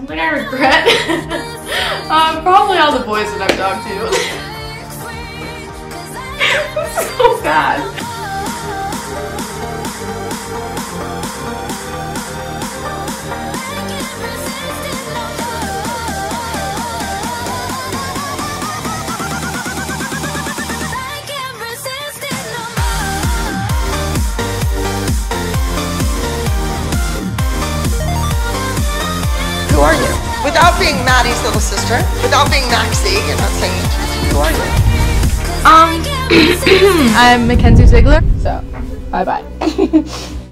Something I regret? um, probably all the boys that I've talked to. so bad. Without being Maddie's little sister, without being Mack Z, you're not saying who are you? Um, I'm Mackenzie Ziegler. So, bye bye.